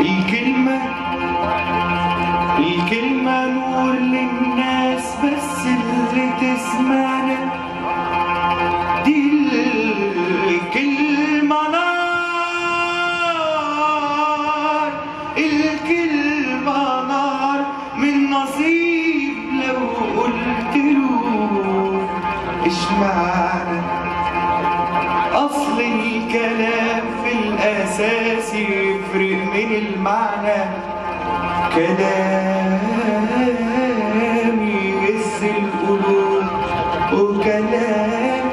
الكلمة الكلمة نور للناس بس اللي تسمعنا. دي الكلمة نار الكلمة نار من نصيب لو قلت له اشمعنى؟ أصل الكلام في الأساس يفرق. من المعنى كلام يهز القلوب وكلام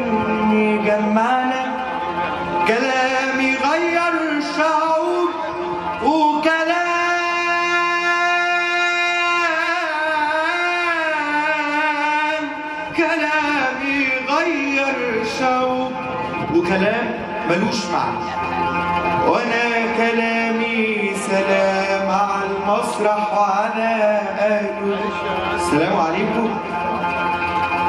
يجمعنا كلام يغير الشعوب وكلام. كلام يغير الشعوب وكلام ملوش معنى. وأنا سلام على المسرح وعلى اهله السلام عليكم.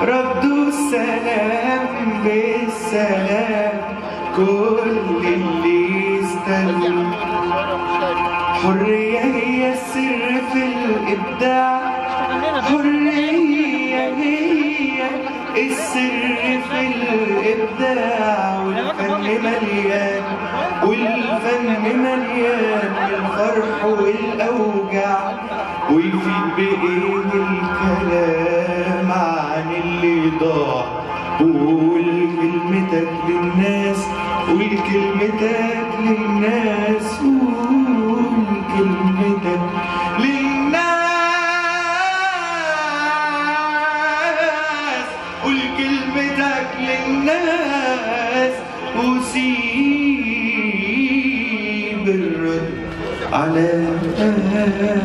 ردوا السلام بالسلام كل اللي استلم حرية هي السر في الإبداع. حرية هي السر في الإبداع. والفن مليان. والفن مليان بالفرح والأوجاع ويفيد بإيه الكلام عن اللي ضاع قول كلمتك للناس قول كلمتك للناس قول كلمتك على على مدى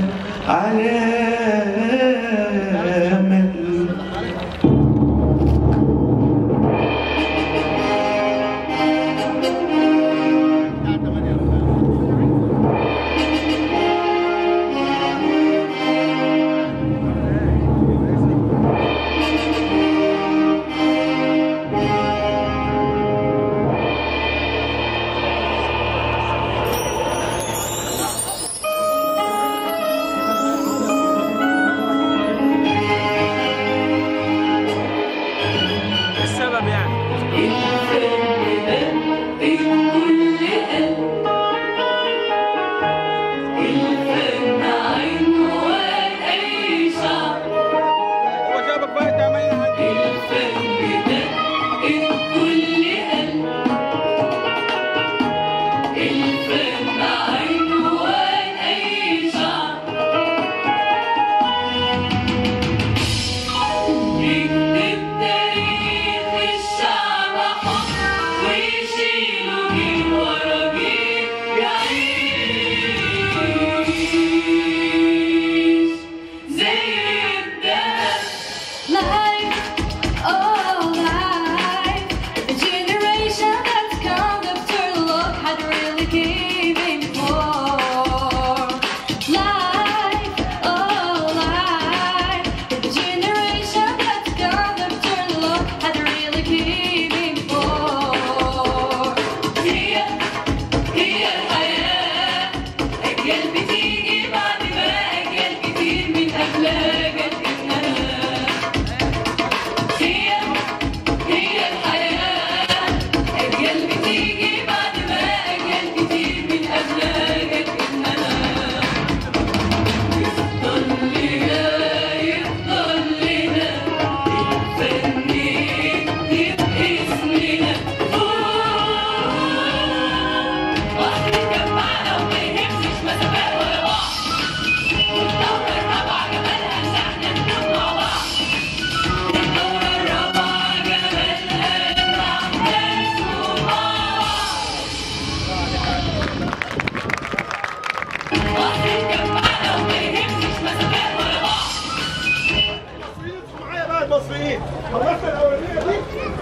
خلصنا الاولانيه دي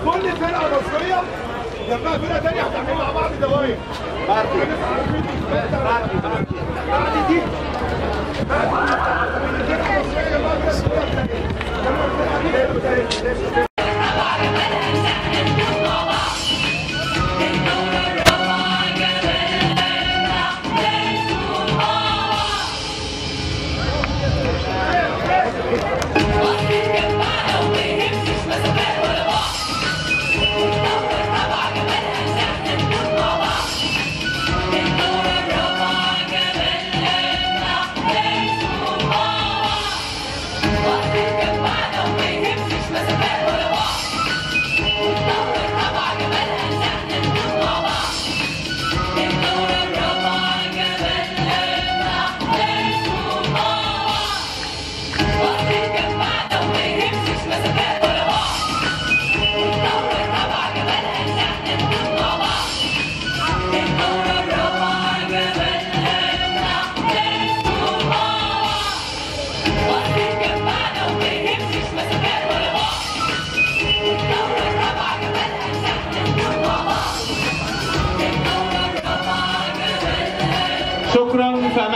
كل فرقة مصرية جنبها فرقة ثانية هتعمل مع بعض دواير بعد دي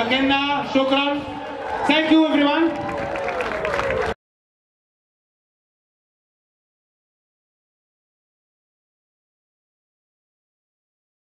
Agenda Shukran. Thank you everyone.